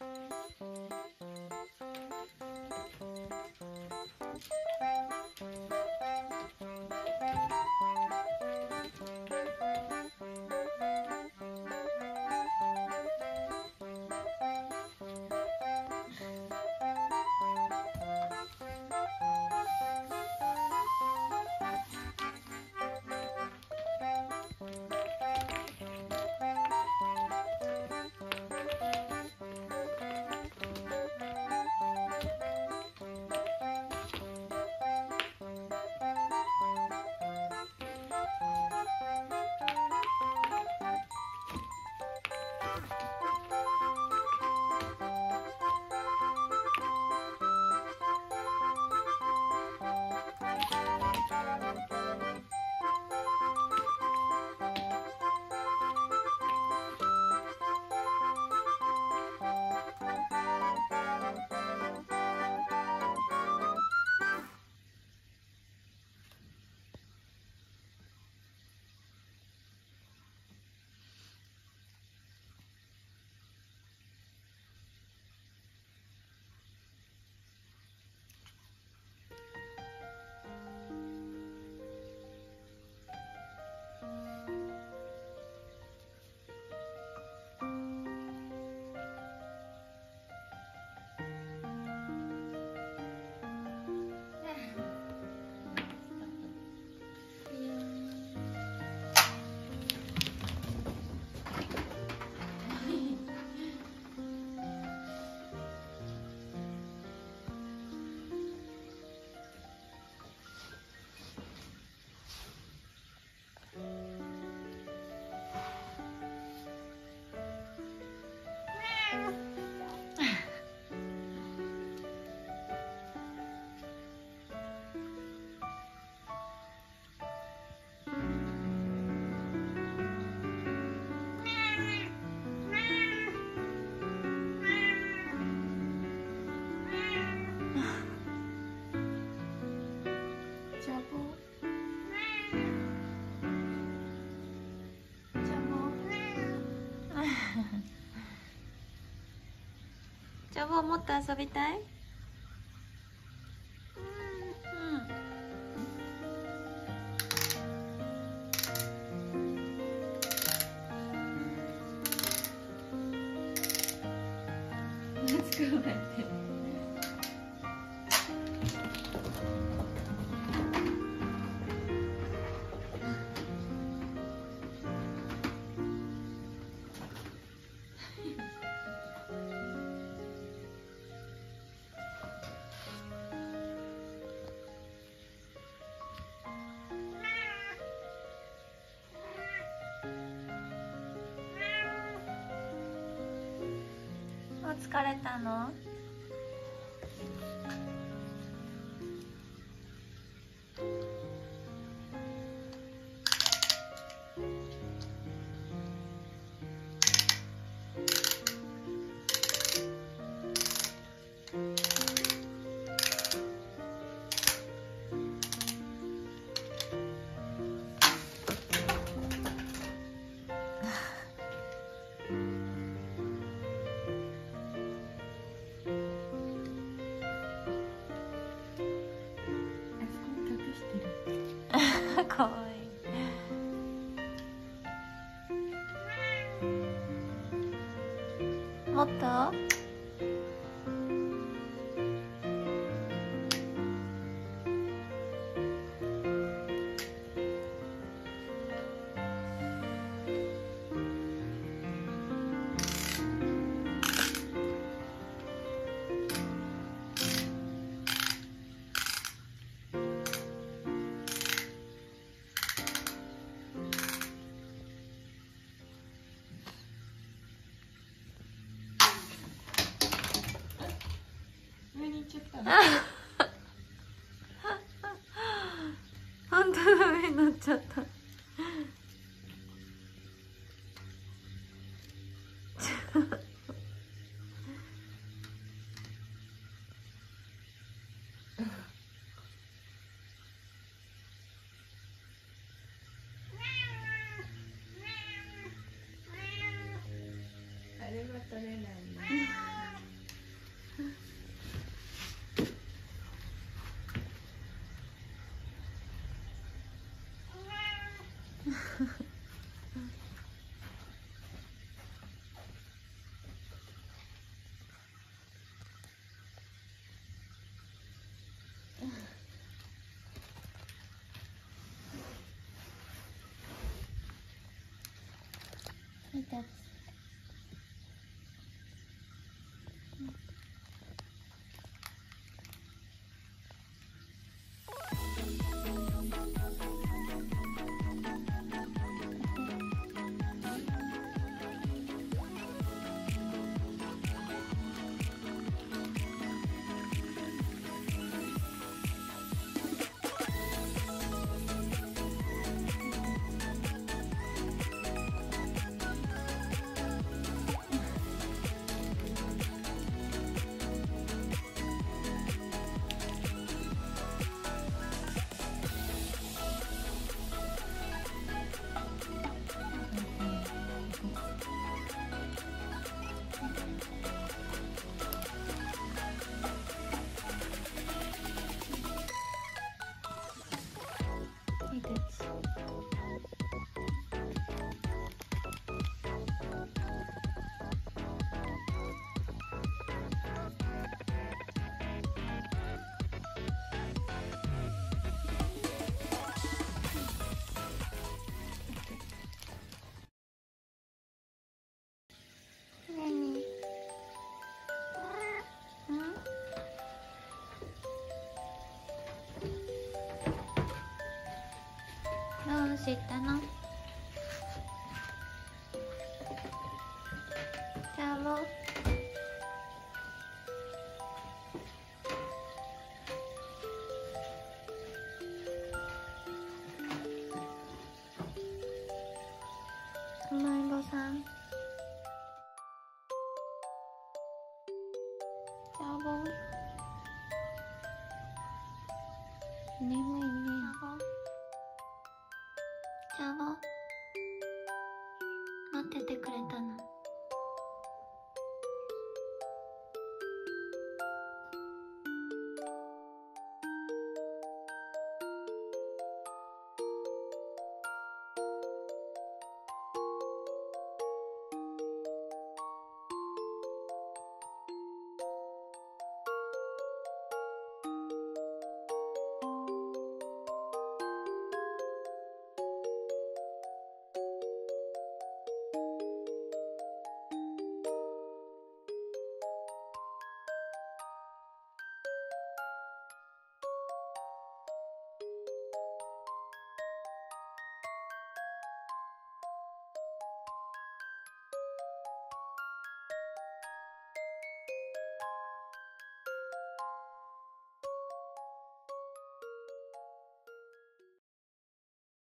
Thank ャボもっと遊びたい？疲れたの？かわいい。もっと本当だ上に乗っちゃった。あれは取れないね。Это どうしたの？チャボ甘えぼさん。チャボ眠い